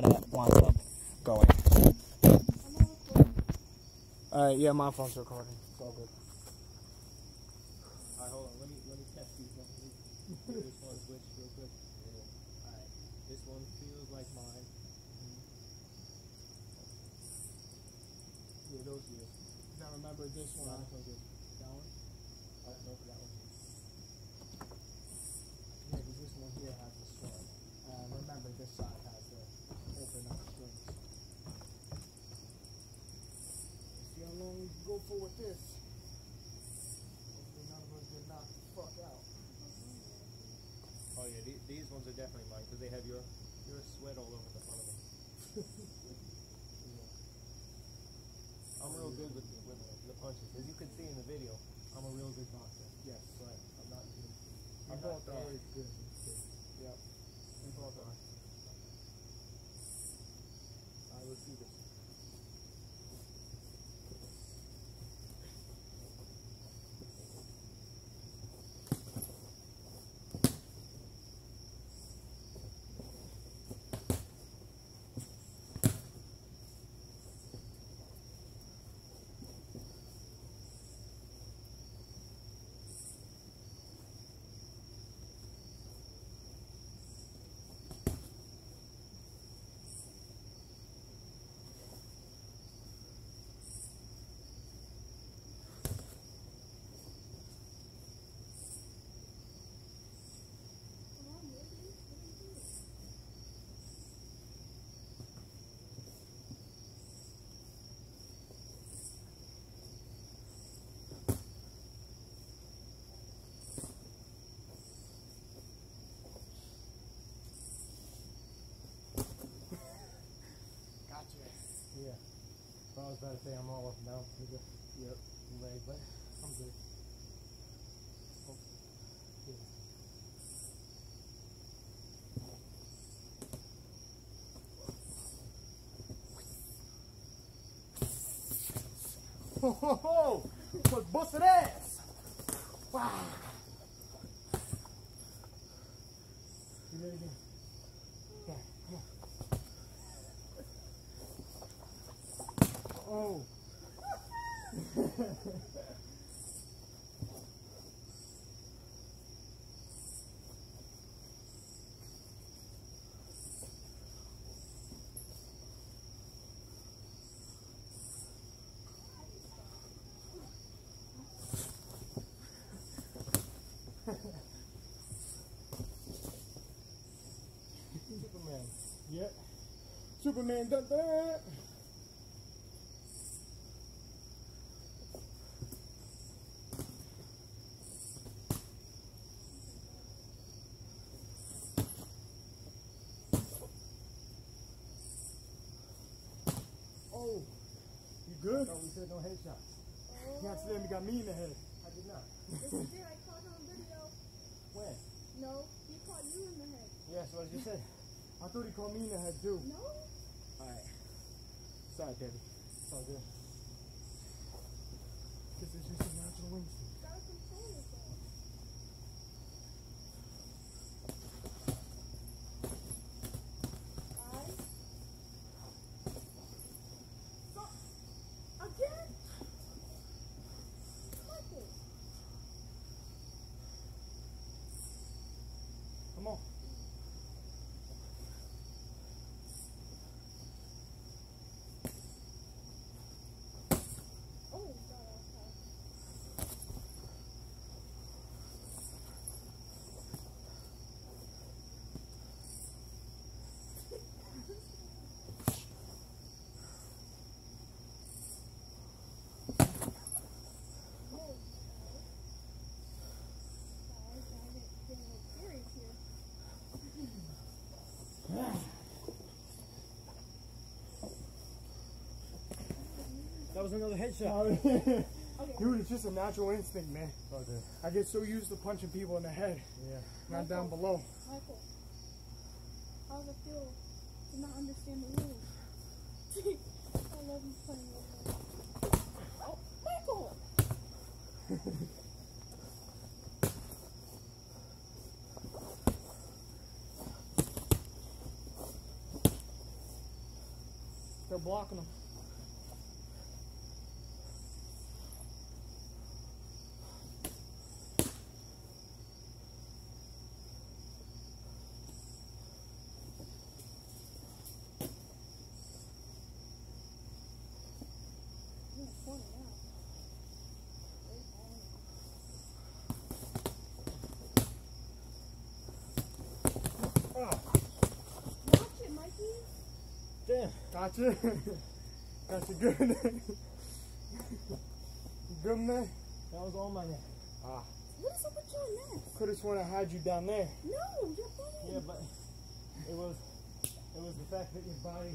how that winds up going. All right, yeah, my phone's recording. It's all good. All right, hold on. Let me let me test these ones. Let me do this one switch real quick. All right, this one feels like mine. Yeah, those years. Now remember this Nah, one. this one's good. That one? Oh, no, that one. Yeah, because this one here has the sword. Uh, remember this side strings. See how long we can go for with this. Hopefully none of us get knocked the fuck out. Oh yeah, these, these ones are definitely mine because they have your your sweat all over them. Yeah. I'm real good with, with the punches. As you can see in the video, I'm a real good boxer. Yes. But I'm not good. We I'm both not are. as good. as Yep. We both are. I will see this. Gotcha. Yeah. Well, I was about to say I'm all up. Nigga. Yep. I'm but I'm good. Oh, yeah. Ho ho ho! But busted ass! Wow! Do that again. Yeah, yeah. Oh. Superman. Yeah. Superman done that. Oh, you good? No, we said no headshots. You accidentally got me in the head. I did not. Yes, you did. I caught it on video. When? No, he caught you in the head. Yes, what did you say? I thought he called me in the head too. No? Alright. Sorry, Debbie. It's all good. This is just a natural instinct. Gotta control yourself. Guys? Stop. Again? Michael. Come on. Oh, God, okay. Oh, guys. Guys, I get getting a little serious here. That was another headshot. Dude, it's just a natural instinct, man. It's all. I get so used to punching people in the head, Yeah. not down below. Michael, how does it feel to not understand the rules? I love you playing with me. Oh, Michael! They're blocking him. Yeah, point it out. Oh, Watch it, Mikey. damn. Gotcha. Gotcha good. good man. That was all my neck. Ah, What is up with your neck? could have sworn I had you down there. No, you're fine. Yeah, but it was it was the fact that your body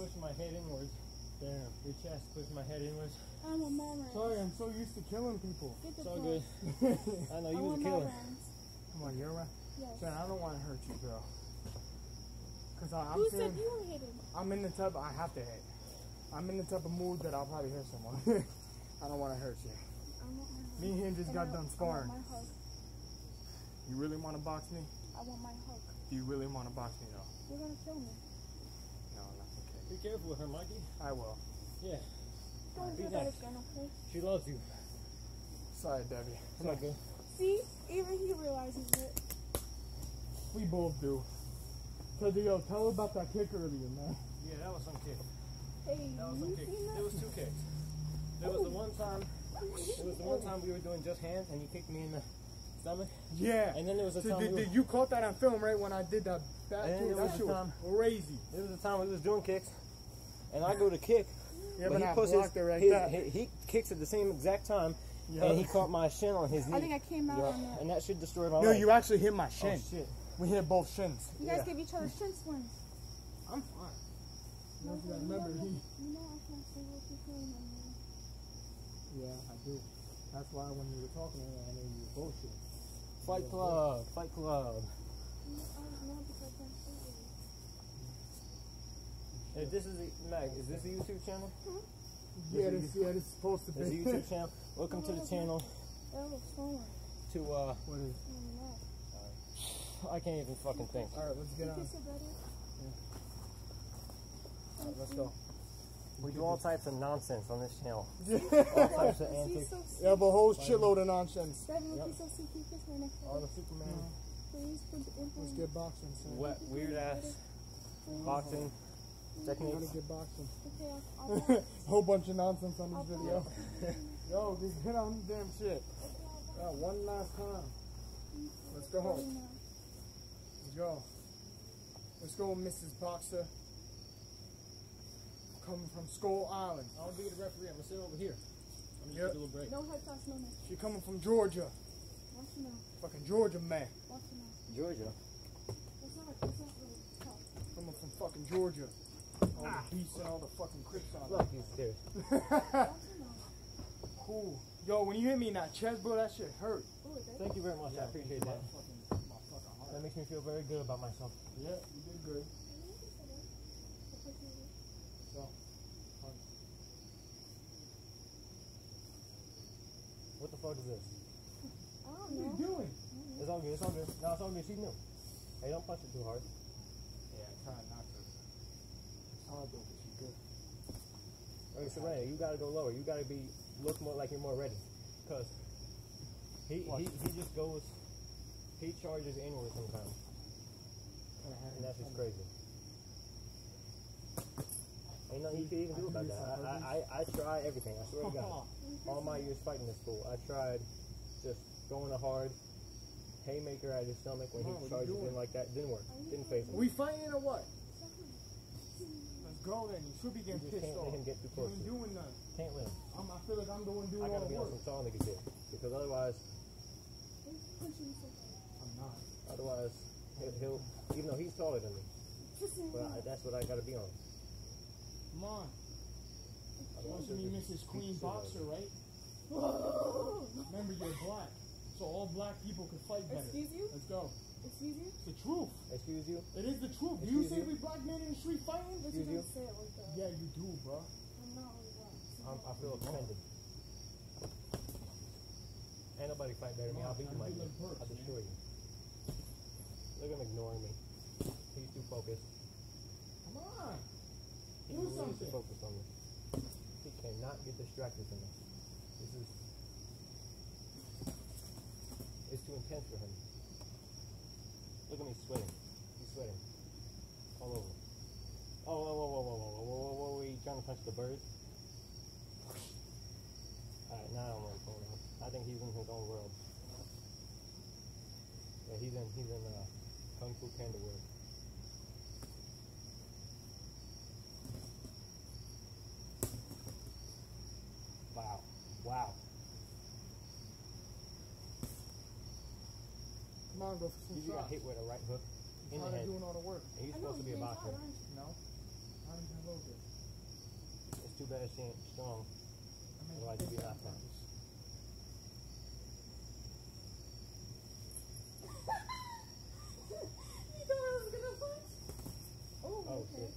pushed my head inwards. Damn. Your chest pushed my head inwards. I'm a mom rounds. Sorry, I'm so used to killing people. Get the It's all good. I know I you was want a killer. Come on, you're right. Yes. Son, I don't want to hurt you, girl. Cause I, I'm Who said you were hitting? I'm in the type. I have to hit. I'm in the type of mood that I'll probably hurt someone. I don't want to hurt you. I want my hug. Me and him just And got I- done I sparring. want my hug. You really want to box me? I want my hug. Do you really want to box me though? You're gonna kill me. No, that's okay. Be careful with her, Mikey. I will. Yeah, Don't be do that nice. again, okay? she loves you. Sorry, Debbie. It's all good. See, even he realizes it. We both do. So, yo, tell her about that kick earlier, man. Yeah, that was some kick. Hey, That was some kick. seen There was two kicks. There was the one time. There was the one time we were doing just hands, and you kicked me in the stomach. Yeah. And then there was a So time. did, we were- you caught that on film, right? When I did that back And kick? there That was shit a was time- crazy. There was a time we was doing kicks, and I go to kick, Yeah, but but he I puts his, it right his- there. he, he kicks at the same exact time, Yeah. and he caught my shin on his knee. I think I came out Yeah, on that. and that should destroy my No, leg. you actually hit my shin. Oh shin. shit! We hit both shins. You guys yeah. give each other shin splints. I'm fine. No, Yes, I you remember know, he- You know I can't say what you're feeling on. Yeah, I do. That's why when you were talking to me, I knew you were bullshit. Fight club, fight club. You know, I don't know because I can't say it. Mm-hmm. Hey, this is the Mag. Is this a YouTube channel? Hmm? Yeah, This this, yeah, this is supposed to This is a be. YouTube channel. Welcome to the channel. That was fun. To uh, what is? Oh, hmm. no. I can't even fucking think. All right, let's get on. kiss it better? All right, let's go. We do all types of nonsense on this channel. Yeah, All types of antics. so you have a whole shitload of nonsense. Yep. he's so sick. He kissed my neck. All the Superman, Please put the Let's get boxing, son. wet, weird ass boxing We're gonna techniques. get boxing. Whole bunch of nonsense on I'll this video. Yo, just hit on the damn shit. Yeah, oh, one last time. Let's go home. Let's go. Let's go, Mrs. Boxer. Coming from Skull Island. I'll be the referee. I'm gonna sit over here. I'm Yep. gonna take a little break. No head toss, no neck. She coming from Georgia. Watch him out. Fucking Georgia man. Watch him out. Georgia. It's not, it's not really tough. Coming from fucking Georgia. All the ah. beasts and all the fucking crips on Look, he's scared. Watch him out. Cool. Yo, when you hit me in that chest, bro, that shit hurt. Ooh. Thank you very much. I appreciate that. Fucking, my fucking heart. That makes me feel very good about myself. Yeah, you did good. So, What the fuck is this? I what don't are you know. doing? It's all good. It's all good. No, it's all good. She knew. Hey, don't punch it too hard. Yeah, I tried not to. It's hard though, but she good. Hey, Serena, you gotta go lower. You gotta be look more like you're more ready. Cause he What? he, he just goes. He charges inward sometimes, and that's just crazy. Ain't nothing you can even do about that. I, I, I, I try everything. I swear to God. All my years fighting this fool, I tried just going to hard haymaker at his stomach when he what charges you in like that. Didn't work. Didn't face him. we fighting or what? Let's go then. You should be You getting just pissed can't off. let him get too You close. ain't doing nothing. Can't win. I'm, I feel like I'm the one doing I gotta be on some tall nigga shit because otherwise, I'm not. Otherwise he'll, he'll even though he's taller than me, but I, that's what I gotta be on. Come on. Otherwise, Supposed to be he'll Mrs. just Queen beat the shit out of Boxer, me. right? Remember, you're black. So all black people can fight better. Excuse you? Let's go. Excuse you? It's the truth. Excuse you. It is the truth. Do you Excuse see you? every black man in the street fighting? Excuse you you? don't say it like that. Yeah, you do, bro. I'm not like that. I'm, I feel offended. Ain't nobody fight better than me. I'll beat you, I'm Mike. I'll man. destroy you. Look at him ignoring me. He's too focused. Come on. He Do to something. focus on this. He cannot get distracted from this. This is it's too intense for him. Look at me sweating. He's sweating. All over. Oh, whoa, whoa, whoa, whoa, whoa, whoa, whoa, whoa, whoa, you trying to punch the bird? Alright, now I don't know what's going on. I think he's in his own world. Yeah, he's in, he's in, uh, Kung Fu Panda world. Wow. Wow. Come on, go for some You got hit with a right hook in the head. doing all the work. And you're supposed to be a boxer. No? Not even a little bit. It's too bad she ain't strong. I mean, Otherwise you'd be out thought I was gonna punch? Oh, Oh, okay. shit.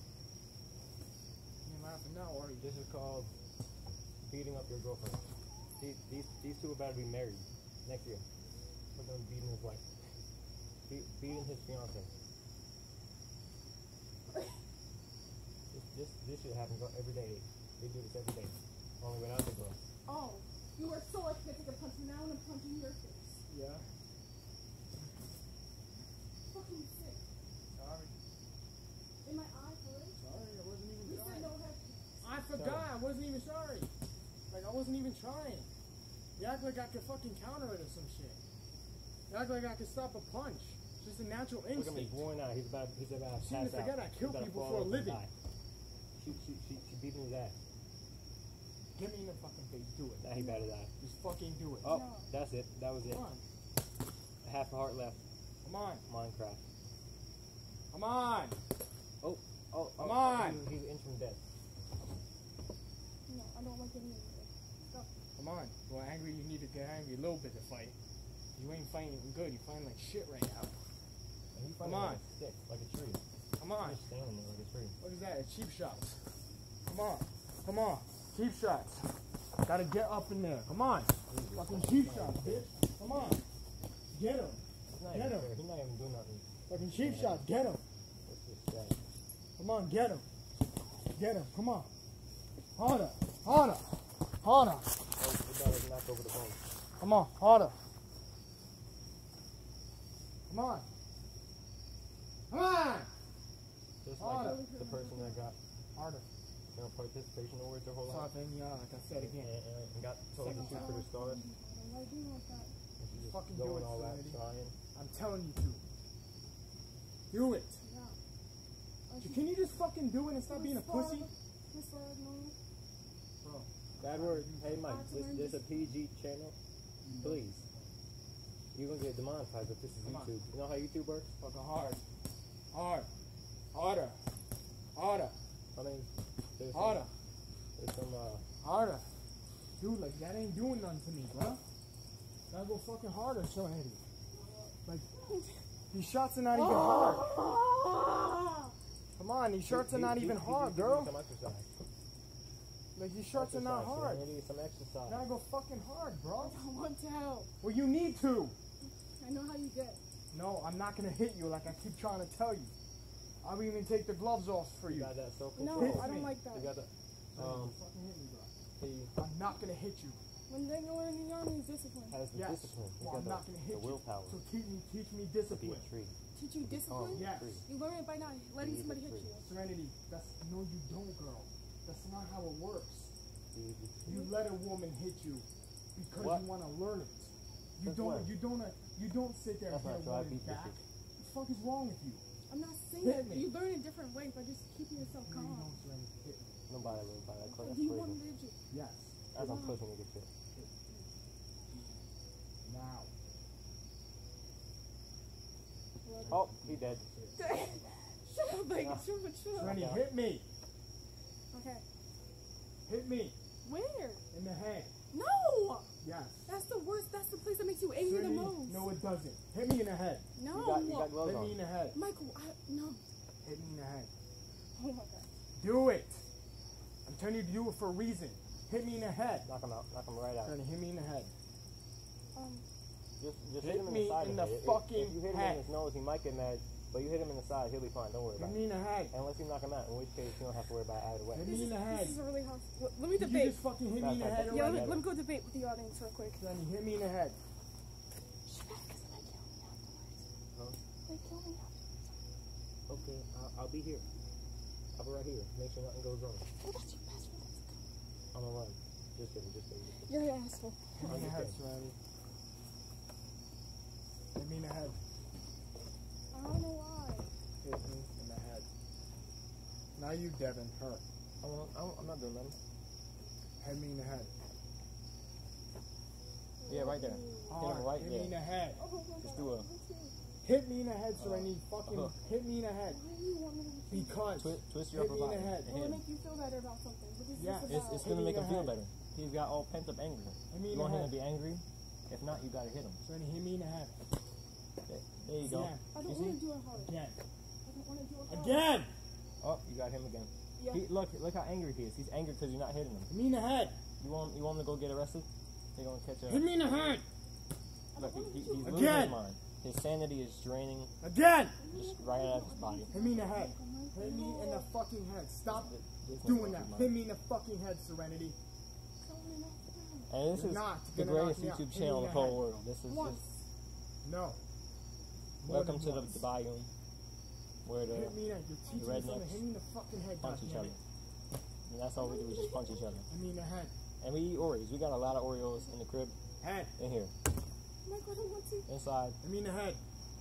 You ain't laughing now, are you? This is called beating up your girlfriend. These, these, these two are about to be married next year. We're gonna be beating his wife. Be, beating his fiance. This, this, this shit happens every day. They do this every day. Only without the girl. Oh, you were so like to punch. Now I'm gonna punch in your face. Yeah. Fucking sick. Sorry. In my eye, for real? Sorry, I wasn't even You said trying. no head. I forgot. I wasn't even sorry. Like, I wasn't even trying. You act like I could fucking counter it or some shit. You act like I could stop a punch. It's just a natural Look at me, instinct. worn out. He's about, he's about to Seem to pass forget out. I kill people for a living. die. She, she, she, she beating his ass. Get me in the fucking face. Do it. Now he about to die. Just fucking do it. Oh, No. that's it. That was it. Come on. Half a heart left. Come on. Minecraft. Come on. Oh, oh, oh. Come oh, on. He's, he's an inch from death. No, I don't like getting angry. Stop. Come on. Well, angry, you need to get angry a little bit to fight. You ain't fighting good. You're fighting like shit right now. Come on. like a stick, like a tree. Come on. Just standing there like a tree. What is that? It's cheap shots. Come on. Come on. Cheap shots. Gotta get up in there. Come on. Jesus Fucking cheap shots, bitch. Come on. Get him. Get him. He's not even doing nothing. Fucking cheap shots. Get him. Come on. Get him. Get him. Come on. Harder. Harder. Harder. We about knock over the bone. Come on. Harder. Come on. Come on. Just Harder. like the person that got Harder. you know, participation awards their whole life. Something, yeah, like I said again. and, and got told to shoot for the stars. Why do you like that? And she just Fucking do going it, all out trying. I'm telling you to. Do it. Yeah. Can you just fucking do it and stop being a pussy? Miss Lord. Bro. Bad word. Hey Mike, this, this a PG channel. Please. You're gonna get demonetized if this is Come on. YouTube. You know how YouTube works? Fucking hard. Hard. Harder. Harder. I mean, there's some, Harder. there's some uh, Harder. Dude, like that ain't doing nothing to me, bro. Gotta go fucking harder, Serenity. Like, these shots are not even hard. Come on, these shots are not even hard, to girl. Some exercise. Like, these shots are not Exercise, hard. Serenity, Some exercise. Gotta go fucking hard, bro. I don't want to help. Well, you need to. I know how you get. No, I'm not gonna hit you like I keep trying to tell you. I'll even take the gloves off for You you. got that self No. I don't like that. You got that. Um, me, bro. I'm not gonna hit you. When they go in the army, is discipline. has the Yes. discipline. Well, I'm got not the, gonna hit the you. willpower So teach me, teach me to be discipline. a tree. Teach you discipline? Yes. You learn it by not letting somebody hit you. Serenity, that's no, you don't, girl. That's not how it works. Be the tree. You let a woman hit you because What? you want to learn it. You Since don't. when? You don't. uh, You don't sit there That's and hit a not true. I woman back. What the fuck is wrong with you? I'm not saying Hit that. me. You learn in different ways by just keeping yourself No, you calm. don't, Serenity. Hit me. Nobody lives by that. That's Do you want crazy. me to hit you? Yes. That's some pussy nigga shit. Now. Oh, he dead. Shut up, like, shut up, shut up. Hit me. Okay. Hit me Where? in the head. No! Yes. That's the worst. That's the place that makes you angry the Serenity, most. no, it doesn't. Hit me in the head. No. You got, you got gloves Hit me in the head. Michael, I, no. Hit me in the head. Oh my god. Do it. I'm telling you to do it for a reason. Hit me in the head. Knock him out. Knock him right out. Serenity, hit me in the head. Um, Just, just Hit hit him in me the side in the it. If- fucking if, you hit him head. in his nose, he might get mad But you hit him in the side, he'll be fine. Don't worry Hit about me it. in the head. Unless you knock him out, in which case you don't have to worry about it either way. Hit This me is, in the head. this is a really hard. Let, let me Did you just fucking hit me in the head. Yeah, let me, let me go debate with the audience real quick. Sonny, hit me in the head. She's mad because I kill me afterwards. Huh? They kill me afterwards. Okay, I'll, I'll be here. I'll be right here. Make sure nothing goes wrong. Oh, that's your best friend. I'm gonna run. Just kidding, just kidding. Just kidding. You're an asshole. Hit me in the head, Serenity. Hit me in the head. I don't know why. Hit me in the head. Now you, Devin. Her. I'm, I'm, I'm not doing nothing. Hit me in the head. Yeah, right there. Hit Hard. him right Hit me in the head. Oh Just do a. Hit me in the head, Serenity. Fucking Uh. hit me in the head. Why do you want me to be Because. twi- twist your Hit upper me in body. the head. and I hit want to him. make you feel better about something. Yeah, this It's, it's gonna make him feel head. better. He's got all pent up anger. Hit me You in the want him to be angry? If not, you gotta hit him. Serenity, hit me in the head. There, there you go. Yeah. I don't see? want to do it hard. Again. I don't want to do it hard. Again. Oh, you got him again. Yeah. He, look, look how angry he is. He's angry because you're not hitting him. Hit me in the head. You want, you want him to go get arrested? You're gonna catch Hit a. me in the head. Look, he, he, he's losing Again. his mind. His sanity is draining Again. just right out of his body. Hit me in the head. Hit me in the fucking head. Stop There's doing that. Hit me in the fucking head, Serenity. Tell me not to. And this You're is not the greatest. YouTube channel in in the the whole world. This is Once. just No. More welcome to the, the Bayou, where the the You're teaching me something. rednecks Hit me in the fucking head. punch each other. And that's all we do is just punch each other. Hit me in the head. And we eat Oreos. We got a lot of Oreos in the crib Head. in here. Michael, I don't want to. Inside Hit me the head.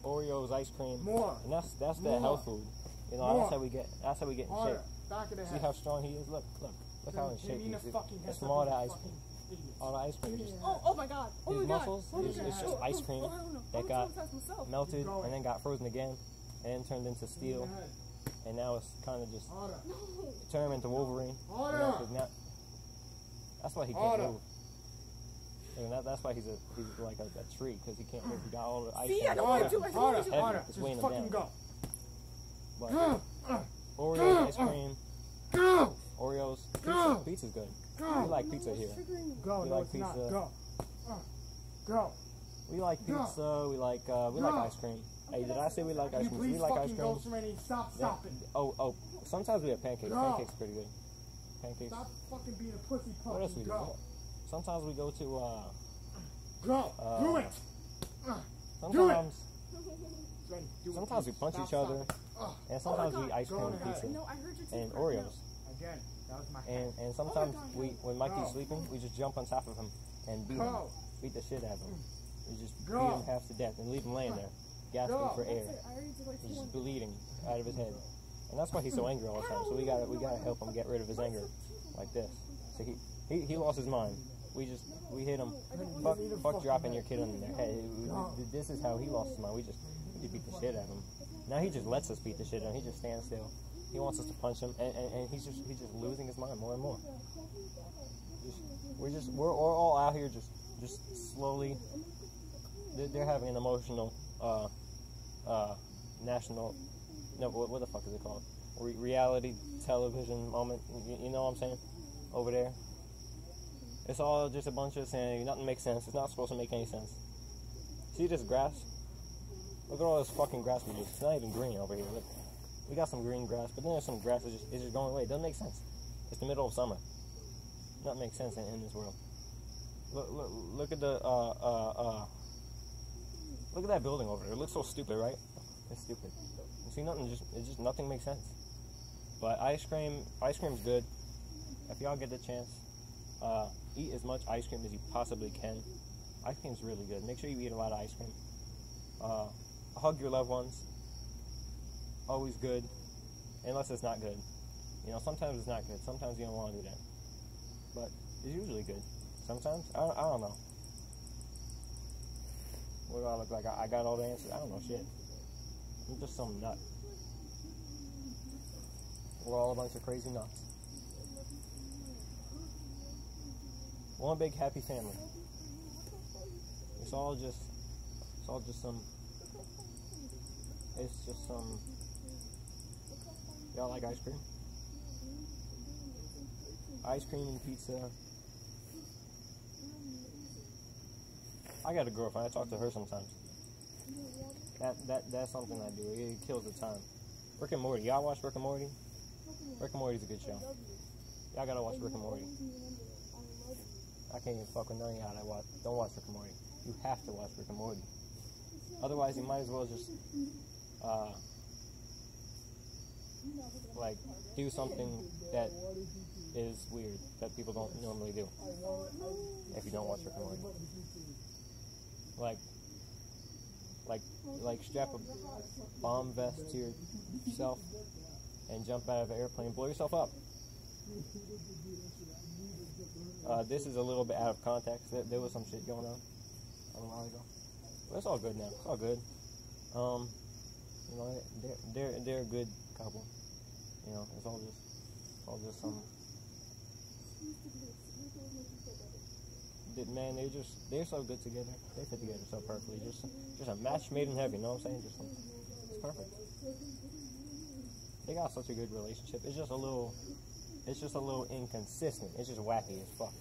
Oreos, ice cream. More. And that's that's the More. health food. You know, More. that's how we get that's how we get in Harder. shape. Back of the head. See how strong he is? Look, look. Look how in shape he is. the fucking head. It's the being ice idiot. All the ice cream Hit just in the head. Oh, oh my God. Oh His my muscles God. Oh my is- God. is just Oh, ice oh, cream oh, I don't know. that got traumatized melted and then got frozen again and then turned into steel in the head. and now it's kind of just Harder. No. turned into Wolverine. You know, now, that's why he can't Harder. move. And that, that's why he's a he's like a, a tree because he can't move. He got all the ice See, cream. I don't wanna do it. I don't Harder. wanna do it. Harder. Just weighing him fucking down. go. But Go. Uh, Oreos, ice cream, Go. Oreos, pizza. Pizza's good. We like pizza here. Go. We No, like it's not. Go. Uh, Go. We like Go. pizza. We like uh, we like ice cream. Hey, did I say we like ice cream? please We like ice fucking go, cream. Serenity? Stop Yeah. stopping. Oh, oh. Sometimes we have pancakes. Go. Pancakes are pretty good. Pancakes. Stop fucking being a pussy puppy. What else we do? Go. Sometimes we go to. Uh, Go. Uh, do it. Uh, sometimes do it. sometimes we punch Stop each other, stopping. Uh, and sometimes we eat ice cream and pizza No, I heard and Oreos. Again. That was my And and sometimes God, we when Mikey's Go. sleeping, we just jump on top of him and beat him, beat the shit out of him. We just beat him half to death and leave him laying there, gasping for air. That's it. I already did like He's just bleeding out of his head, and that's why he's so angry all the time. So we gotta we gotta help him get rid of his anger, like this. So he he, he lost his mind. We just we hit him. Fuck, fuck dropping your kid on their head. This is how he lost his mind. We just we just beat the shit out of him. Now he just lets us beat the shit out of him. He just stands still. He wants us to punch him, and, and, and he's just he's just losing his mind more and more. We're just we're, we're all out here just just slowly. They're, they're having an emotional uh, uh, national no what, what the fuck is it called Re- reality television moment. You, you know what I'm saying? Over there. It's all just a bunch of saying nothing makes sense. It's not supposed to make any sense. See this grass? Look at all this fucking grass we. It's not even green over here. Look, we got some green grass, but then there's some grass that's just, it's just going away. It doesn't make sense. It's the middle of summer. Nothing makes sense in, in this world. Look, look, look at the uh, uh, uh, look at that building over there. It looks so stupid, right? It's stupid. You see, nothing just it just nothing makes sense. But ice cream, ice cream's good. If y'all get the chance, uh, eat as much ice cream as you possibly can. Ice cream's really good. Make sure you eat a lot of ice cream. Uh, hug your loved ones. Always good, unless it's not good. You know, sometimes it's not good. Sometimes you don't want to do that. But it's usually good. Sometimes I don't, I don't know. What do I look like? I, I got all the answers. I don't know shit. I'm just some nut. We're all a bunch of crazy nuts. One big happy family. It's all just, it's all just some. It's just some. Y'all like ice cream? Ice cream and pizza. I got a girlfriend. I talk to her sometimes. That that that's something I do. It kills the time. Rick and Morty. Y'all watch Rick and Morty? Rick and Morty's a good show. Y'all gotta watch Rick and Morty. I can't even fuck with none of y'all watch. Don't watch Rick and Morty. You have to watch Rick and Morty. Otherwise, you might as well just uh, like do something that is weird that people don't normally do. If you don't watch Rick and Morty, like like like strap a bomb vest to yourself and jump out of an airplane, blow yourself up. Uh, this is a little bit out of context. There, there was some shit going on a while ago, but it's all good now. It's all good. Um, you know, they're they're they're a good couple. You know, it's all just it's all just some. Man, they're just they're so good together. They fit together so perfectly. Just just a match made in heaven. You know what I'm saying? Just it's perfect. They got such a good relationship. It's just a little, it's just a little inconsistent. It's just wacky as fuck.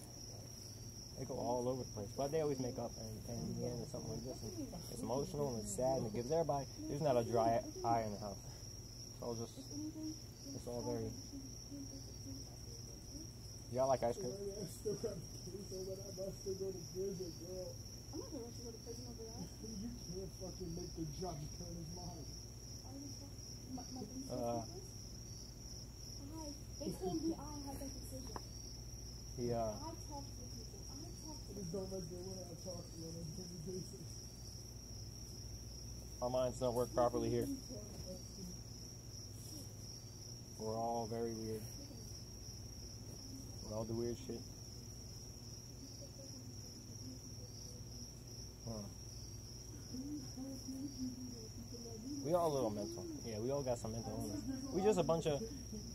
They go all over the place, but they always make up, and, and in the end, it's something like this. And it's emotional and it's sad, and it gives everybody. There's not a dry eye in the house. All just, it's all very. Y'all like ice cream? I still got kids over that, but I still go to prison, girl. I'm not gonna go to prison over that. You can't fucking make the judge turn his mind. My, my Uh. I, they told me I had that decision. He uh, I talked to people. I talked to the don't make it when I talk to you on a daily basis. our minds don't work properly here. We're all very weird. We all do weird shit. Huh. We all a little mental. Yeah, we all got some mental illness. We just a bunch of.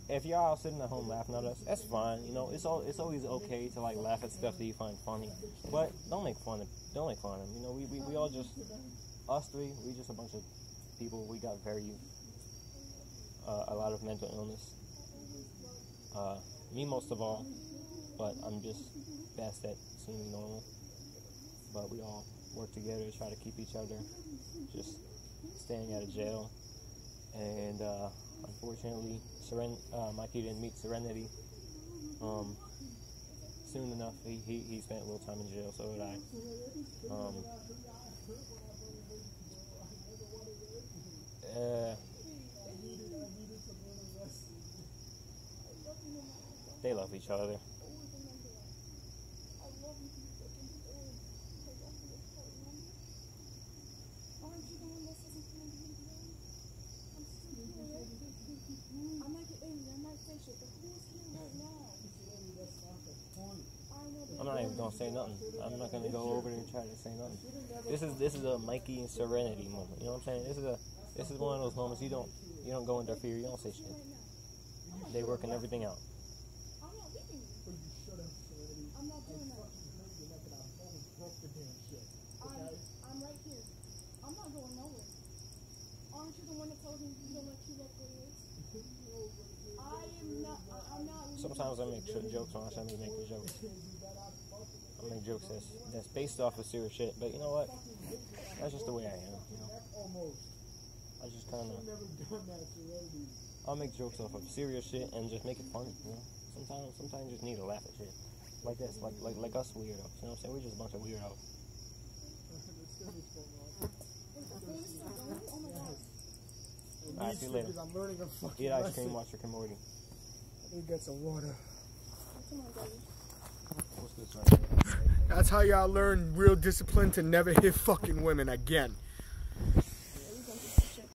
If y'all all sitting at home laughing at us, that's fine. You know, it's all it's always okay to like laugh at stuff that you find funny, but don't make fun of don't make fun of them. You know, we, we, we all just us three. We just a bunch of people. We got very uh, a lot of mental illness. Uh, me most of all, but I'm just best at seeming normal. But we all work together to try to keep each other just staying out of jail. And uh, unfortunately, Seren- uh, Mikey didn't meet Serenity. Um, soon enough, he, he, he spent a little time in jail, so did I. Um, uh, they love each other. I love you people in the end. Because after this part, remember? Aren't you the one that says it's gonna be love each other. I'm not even gonna say nothing. I'm not gonna go over there and try to say nothing. This is this is a Mikey and Serenity moment. You know what I'm saying? This is a this is one of those moments you don't you don't go interfere. You don't say shit. They working everything out. I'm not leaving you. Will you shut up, Serenity? I'm not doing that. Fucking hurt your neck and I almost broke the damn shit. I'm, Okay? I'm right here. I'm not going nowhere. Aren't you the one that told me you don't let you up what it is? I am not, I- I'm not. Sometimes I make jokes when I should be making jokes. I make jokes that's that's based off of serious shit. But you know what? That's just the way I am. You know, I just kind of I've never done that, I'll make jokes off of serious shit and just make it funny. You know, sometimes sometimes you just need to laugh at shit like this, like like like us weirdos. You know what I'm saying? We're just a bunch of weirdos. Let's get this going on. Wait, the phone is still going? Oh my god. All right, see you later. Because I'm learning a fucking Eat ice lesson. cream, watch Rick and Morty. Let me get some water. Come on, Daddy. What's this right? That's how y'all learn real discipline to never hit fucking women again.